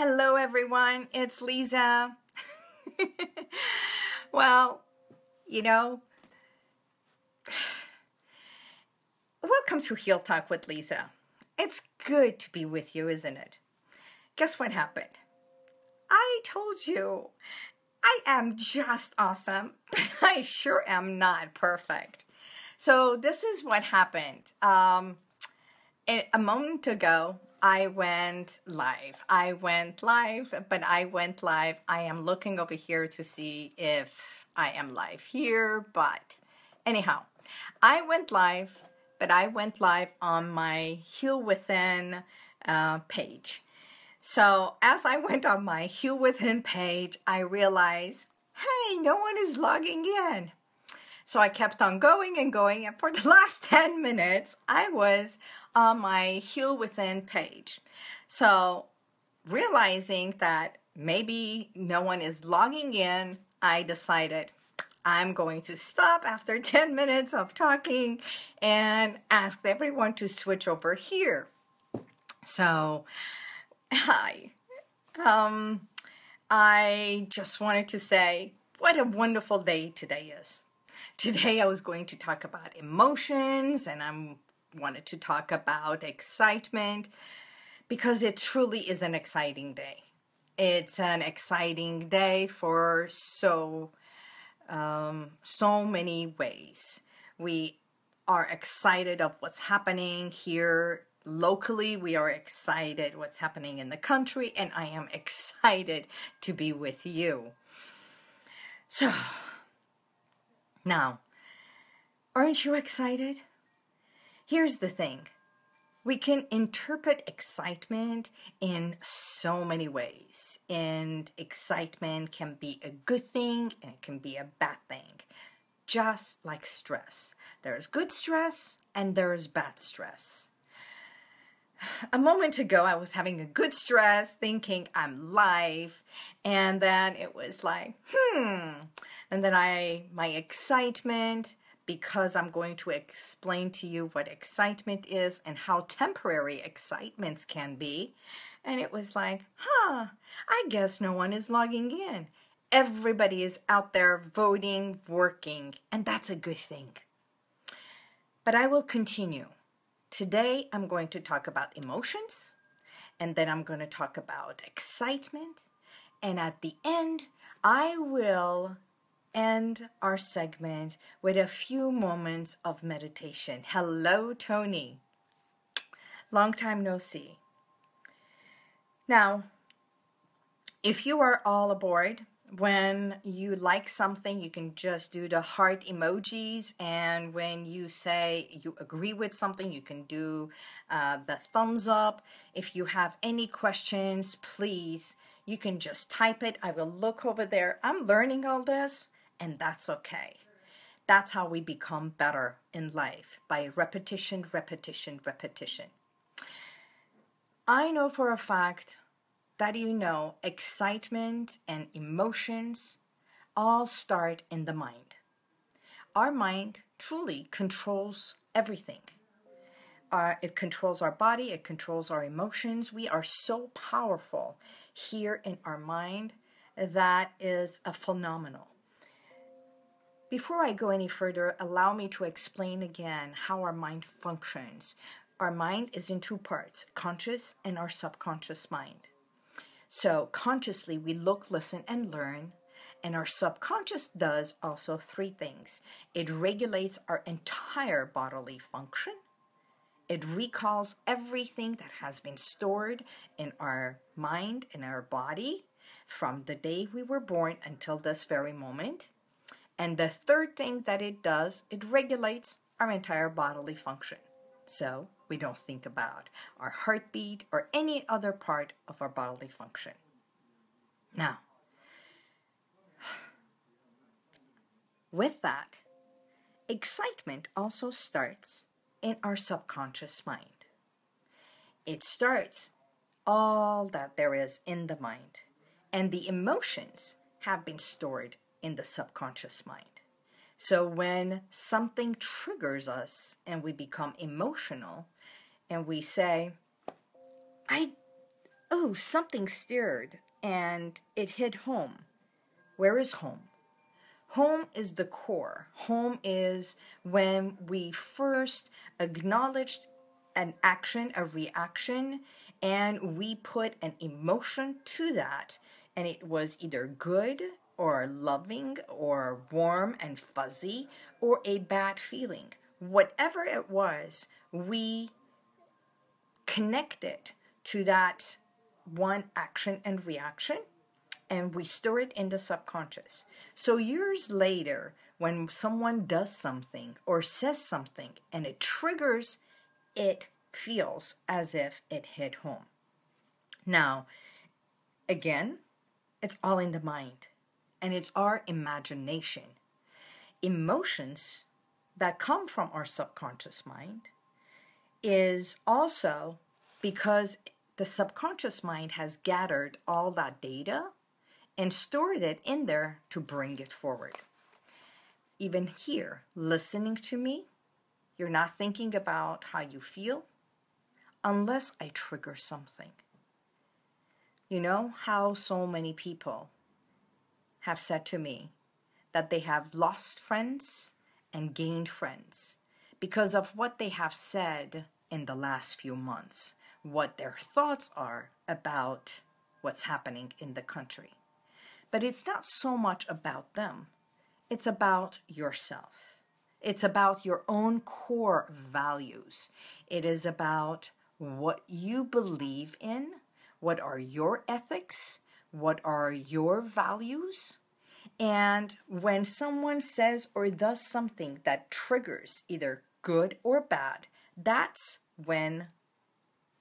Hello, everyone. It's Liza. well, you know, welcome to Heal Talk with Liza. It's good to be with you, isn't it? Guess what happened? I told you I am just awesome, but I sure am not perfect. So, this is what happened. Um, a moment ago, I went live. I went live, but I went live. I am looking over here to see if I am live here, but anyhow, I went live, but I went live on my Heal Within uh, page. So as I went on my Heal Within page, I realized, hey, no one is logging in. So I kept on going and going, and for the last 10 minutes, I was on my Heal Within page. So realizing that maybe no one is logging in, I decided I'm going to stop after 10 minutes of talking and ask everyone to switch over here. So, hi. Um, I just wanted to say what a wonderful day today is. Today I was going to talk about emotions and I wanted to talk about excitement because it truly is an exciting day. It's an exciting day for so um, so many ways. We are excited of what's happening here locally. We are excited what's happening in the country, and I am excited to be with you. So now, aren't you excited? Here's the thing we can interpret excitement in so many ways, and excitement can be a good thing and it can be a bad thing, just like stress. There's good stress and there's bad stress. A moment ago, I was having a good stress, thinking I'm live, and then it was like, hmm, and then I, my excitement, because I'm going to explain to you what excitement is and how temporary excitements can be. And it was like, huh, I guess no one is logging in. Everybody is out there voting, working, and that's a good thing. But I will continue. Today, I'm going to talk about emotions, and then I'm going to talk about excitement, and at the end, I will end our segment with a few moments of meditation. Hello, Tony. Long time no see. Now, if you are all aboard, when you like something, you can just do the heart emojis. And when you say you agree with something, you can do uh, the thumbs up. If you have any questions, please, you can just type it. I will look over there. I'm learning all this and that's okay. That's how we become better in life by repetition, repetition, repetition. I know for a fact that you know excitement and emotions all start in the mind. Our mind truly controls everything. Uh, it controls our body, it controls our emotions. We are so powerful here in our mind that is a phenomenal. Before I go any further, allow me to explain again how our mind functions. Our mind is in two parts conscious and our subconscious mind. So, consciously, we look, listen, and learn. And our subconscious does also three things it regulates our entire bodily function, it recalls everything that has been stored in our mind and our body from the day we were born until this very moment. And the third thing that it does, it regulates our entire bodily function. So we don't think about our heartbeat or any other part of our bodily function. Now, with that, excitement also starts in our subconscious mind. It starts all that there is in the mind, and the emotions have been stored in the subconscious mind. So when something triggers us and we become emotional and we say, I oh, something stirred and it hit home. Where is home? Home is the core. Home is when we first acknowledged an action, a reaction, and we put an emotion to that. And it was either good or loving or warm and fuzzy or a bad feeling. Whatever it was, we connected to that one action and reaction and we store it in the subconscious. So years later, when someone does something or says something and it triggers, it feels as if it hit home. Now, again, it's all in the mind and it's our imagination. Emotions that come from our subconscious mind is also because the subconscious mind has gathered all that data and stored it in there to bring it forward. Even here, listening to me, you're not thinking about how you feel unless I trigger something. You know how so many people have said to me that they have lost friends and gained friends because of what they have said in the last few months what their thoughts are about what's happening in the country. But it's not so much about them, it's about yourself. It's about your own core values. It is about what you believe in, what are your ethics, what are your values. And when someone says or does something that triggers either good or bad, that's when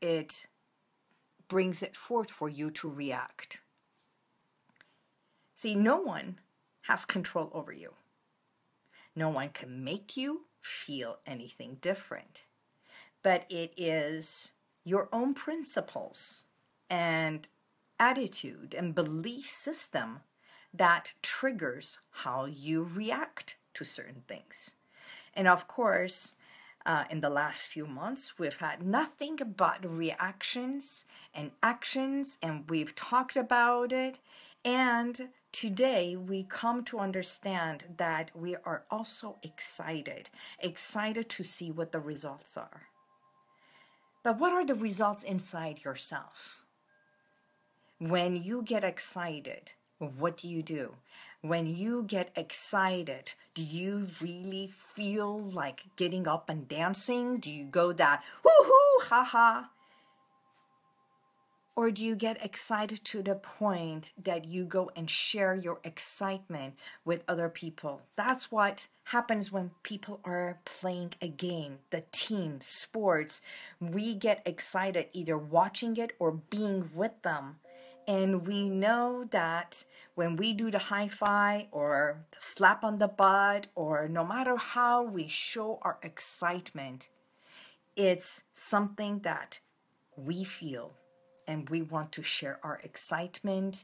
it brings it forth for you to react. See, no one has control over you. No one can make you feel anything different. But it is your own principles and attitude and belief system that triggers how you react to certain things. And of course, uh, in the last few months. We've had nothing but reactions and actions, and we've talked about it. And today we come to understand that we are also excited, excited to see what the results are. But what are the results inside yourself? When you get excited, what do you do? when you get excited, do you really feel like getting up and dancing? Do you go that hoo ha ha? Or do you get excited to the point that you go and share your excitement with other people? That's what happens when people are playing a game, the team, sports. We get excited either watching it or being with them and we know that when we do the high five or the slap on the butt, or no matter how we show our excitement, it's something that we feel and we want to share our excitement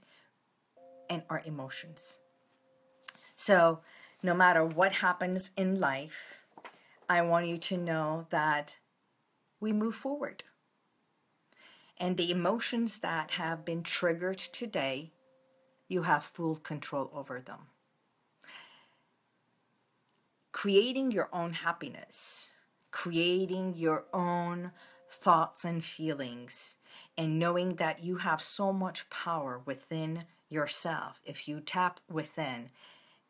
and our emotions. So, no matter what happens in life, I want you to know that we move forward and the emotions that have been triggered today, you have full control over them. Creating your own happiness, creating your own thoughts and feelings, and knowing that you have so much power within yourself if you tap within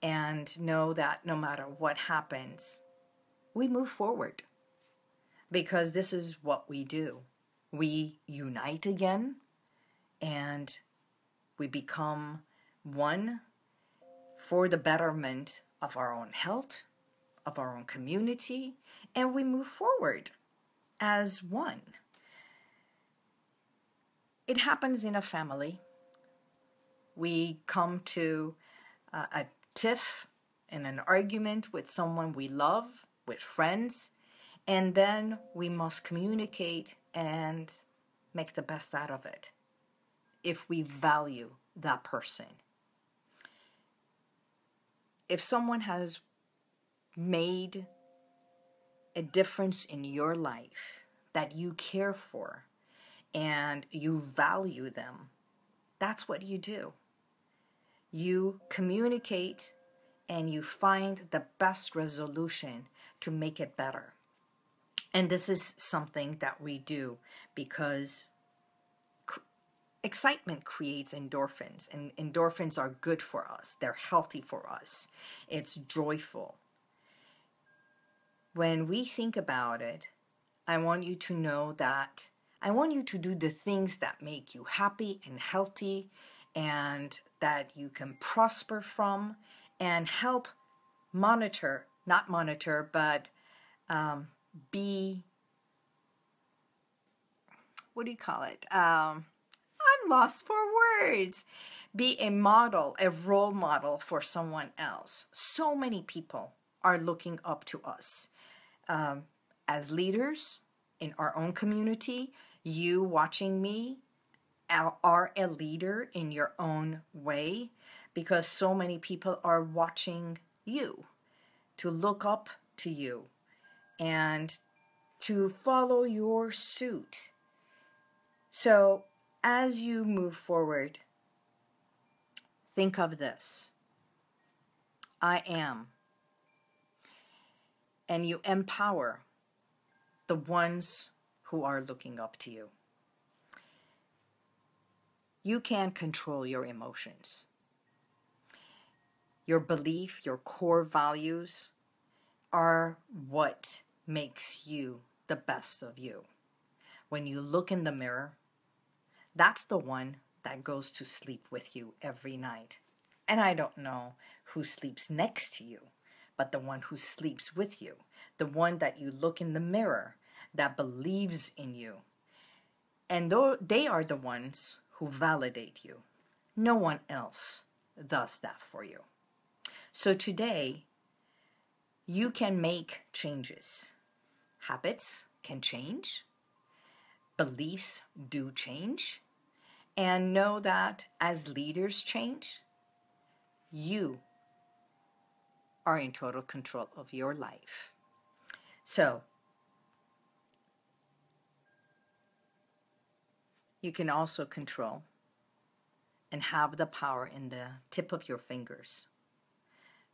and know that no matter what happens, we move forward because this is what we do we unite again and we become one for the betterment of our own health, of our own community, and we move forward as one. It happens in a family. We come to uh, a tiff in an argument with someone we love, with friends, and then we must communicate and make the best out of it if we value that person. If someone has made a difference in your life that you care for, and you value them, that's what you do. You communicate and you find the best resolution to make it better. And this is something that we do because excitement creates endorphins, and endorphins are good for us. They're healthy for us. It's joyful. When we think about it, I want you to know that I want you to do the things that make you happy and healthy and that you can prosper from and help monitor, not monitor, but um, be, what do you call it? Um, I'm lost for words. Be a model, a role model for someone else. So many people are looking up to us um, as leaders in our own community. You watching me are a leader in your own way because so many people are watching you to look up to you and to follow your suit. So, as you move forward, think of this I am. And you empower the ones who are looking up to you. You can control your emotions. Your belief, your core values are what makes you the best of you. When you look in the mirror, that's the one that goes to sleep with you every night. And I don't know who sleeps next to you, but the one who sleeps with you, the one that you look in the mirror that believes in you. And they are the ones who validate you, no one else does that for you. So today, you can make changes. Habits can change, beliefs do change, and know that as leaders change, you are in total control of your life. So, you can also control and have the power in the tip of your fingers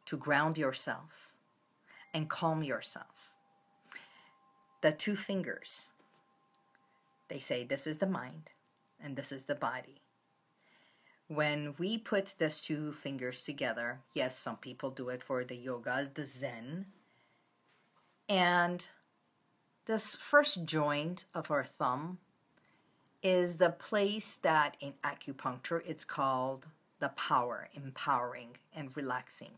to ground yourself and calm yourself. The two fingers, they say this is the mind and this is the body. When we put these two fingers together, yes, some people do it for the yoga, the Zen, and this first joint of our thumb is the place that in acupuncture it's called the power, empowering, and relaxing.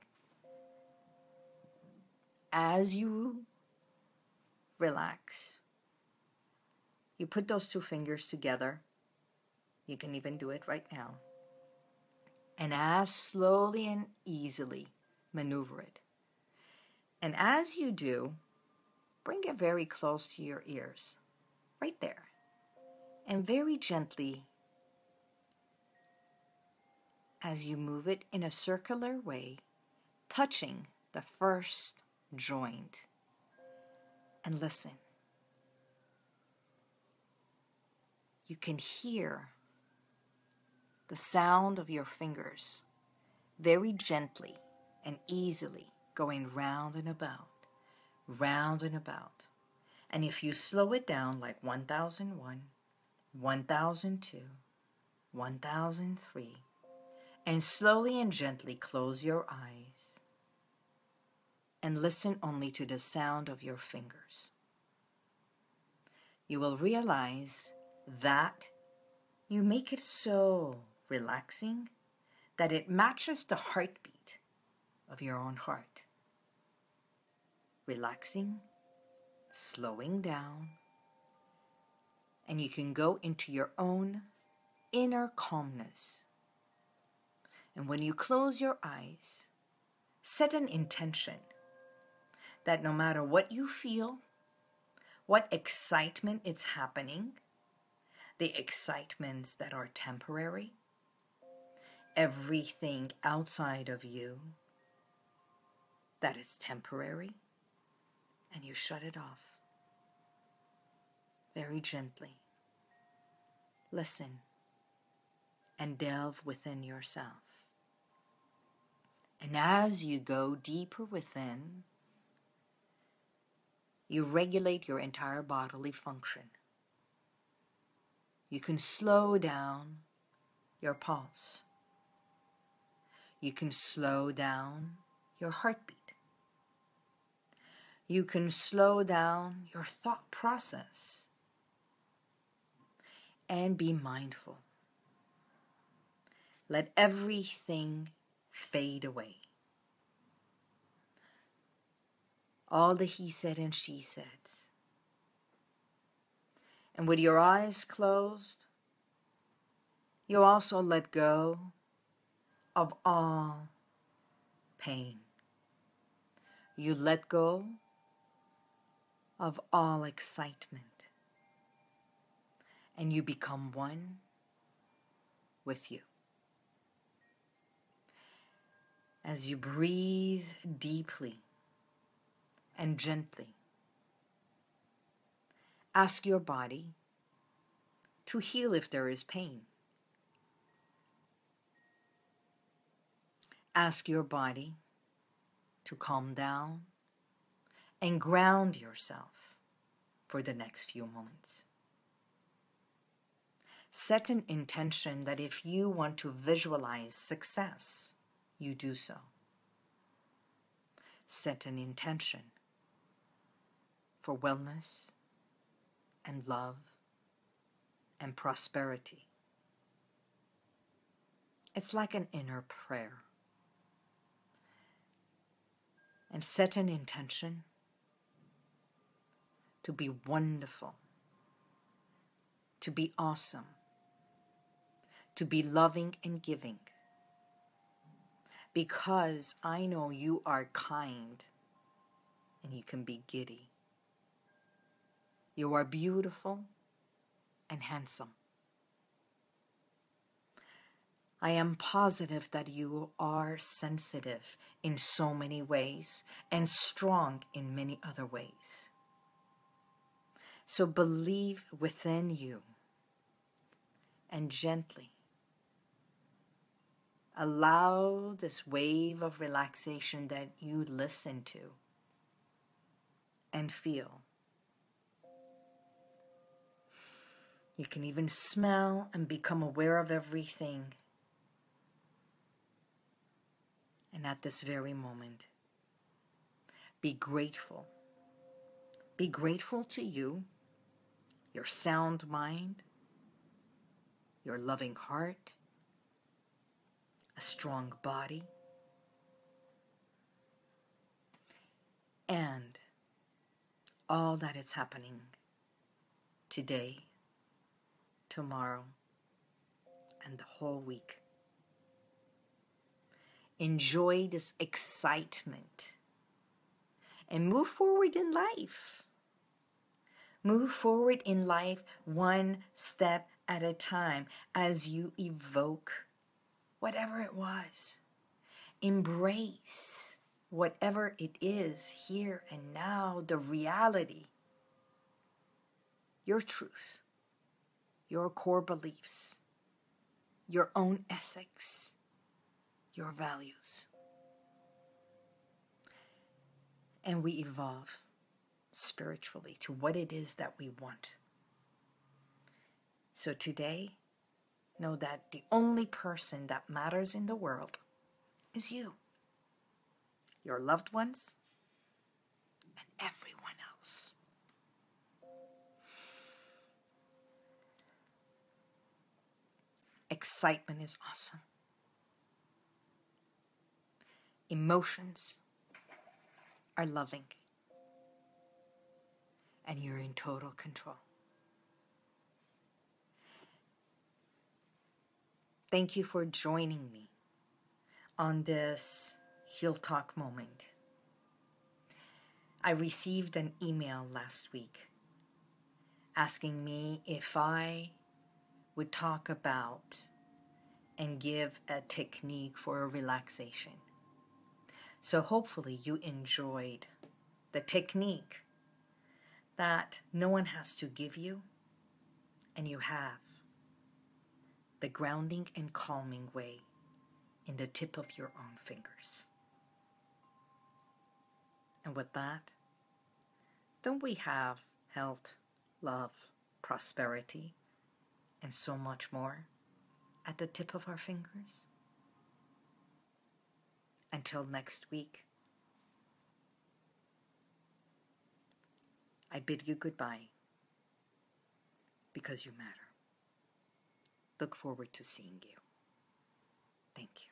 As you relax, you put those two fingers together you can even do it right now. And as slowly and easily maneuver it. And as you do, bring it very close to your ears, right there. And very gently, as you move it in a circular way, touching the first joint. And listen. You can hear the sound of your fingers very gently and easily going round and about, round and about. And if you slow it down like 1001, 1002, 1003, and slowly and gently close your eyes and listen only to the sound of your fingers, you will realize that you make it so relaxing that it matches the heartbeat of your own heart. Relaxing, slowing down, and you can go into your own inner calmness. And when you close your eyes, set an intention that no matter what you feel, what excitement it's happening, the excitements that are temporary, everything outside of you that is temporary and you shut it off very gently. listen, and delve within yourself. And as you go deeper within, you regulate your entire bodily function. You can slow down your pulse. You can slow down your heartbeat. You can slow down your thought process and be mindful. Let everything fade away. All the he said and she said. And with your eyes closed, you also let go of all pain. You let go of all excitement. And you become one with you. As you breathe deeply and gently, ask your body to heal if there is pain. Ask your body to calm down and ground yourself for the next few moments. Set an intention that if you want to visualize success, you do so. Set an intention for wellness and love and prosperity. It's like an inner prayer. And set an intention to be wonderful, to be awesome, to be loving and giving. Because I know you are kind and you can be giddy. You are beautiful and handsome. I am positive that you are sensitive in so many ways and strong in many other ways. So believe within you and gently allow this wave of relaxation that you listen to and feel. You can even smell and become aware of everything. And at this very moment, be grateful. Be grateful to you your sound mind, your loving heart, a strong body, and all that is happening today, tomorrow, and the whole week. Enjoy this excitement and move forward in life. Move forward in life one step at a time as you evoke whatever it was. Embrace whatever it is here and now, the reality, your truth, your core beliefs, your own ethics, your values. And we evolve spiritually to what it is that we want. So today, know that the only person that matters in the world is you, your loved ones, and everyone else. Excitement is awesome. Emotions are loving and you're in total control. Thank you for joining me on this Heal Talk moment. I received an email last week asking me if I would talk about and give a technique for a relaxation. So hopefully you enjoyed the technique that no one has to give you, and you have the grounding and calming way in the tip of your own fingers. And with that, don't we have health, love, prosperity, and so much more at the tip of our fingers? Until next week, I bid you goodbye because you matter. Look forward to seeing you. Thank you.